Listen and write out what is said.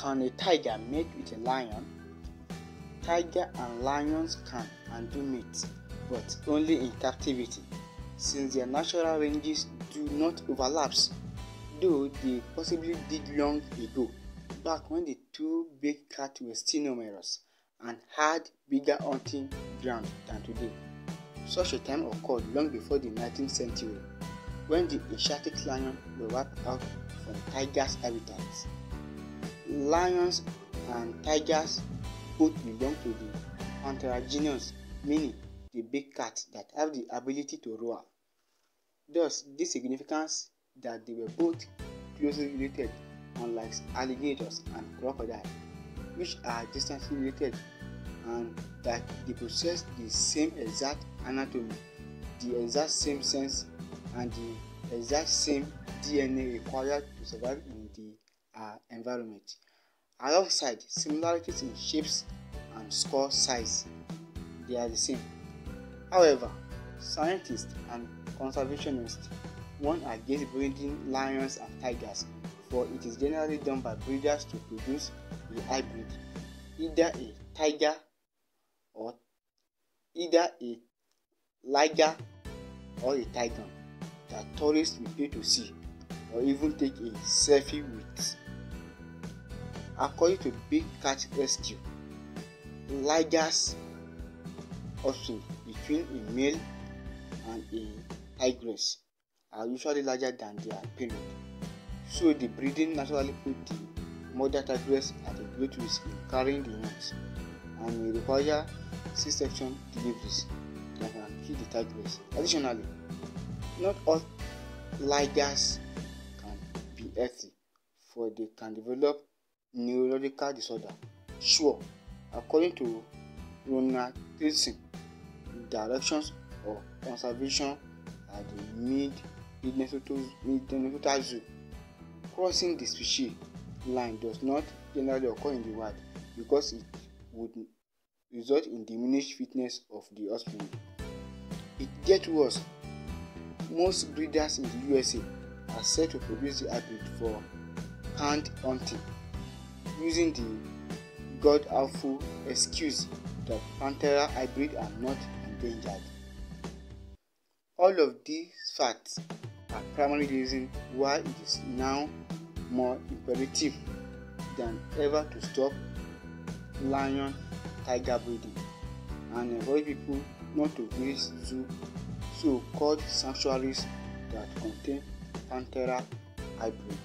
Can a tiger mate with a lion? Tiger and lions can and do mate, but only in captivity, since their natural ranges do not overlap, though they possibly did long ago, back when the two big cats were still numerous and had bigger hunting ground than today. Such a time occurred long before the 19th century, when the Asiatic lion were wiped out from tigers' habitats. Lions and tigers both belong to the Panthera genus, meaning the big cats that have the ability to roar. Thus, this significance that they were both closely related, unlike alligators and crocodiles, which are distantly related, and that they possess the same exact anatomy, the exact same sense, and the exact same DNA required to survive in uh, environment. Alongside similarities in shapes and skull size, they are the same. However, scientists and conservationists warn against breeding lions and tigers, for it is generally done by breeders to produce a hybrid, either a tiger or either a liger or a tigon that tourists will pay to see or even take a selfie with. According to Big Cat Rescue, ligers offspring between a male and a tigress are usually larger than their parent, so the breeding naturally put the mother tigress at a great risk in carrying the youngs and may require C-section deliveries that can kill the tigress. Additionally, not all ligers can be healthy, for they can develop neurological disorder. Sure, according to Ronald Tilson, directions of conservation at the mid Minnesota Zoo, crossing the species line does not generally occur in the wild because it would result in diminished fitness of the offspring. It gets worse. Most breeders in the USA are said to produce the hybrid for canned hunting, using the god awful excuse that Panthera hybrid are not endangered. All of these facts are primary reasons why it is now more imperative than ever to stop lion tiger breeding and encourage people not to visit zoo so-called sanctuaries that contain Panthera hybrid.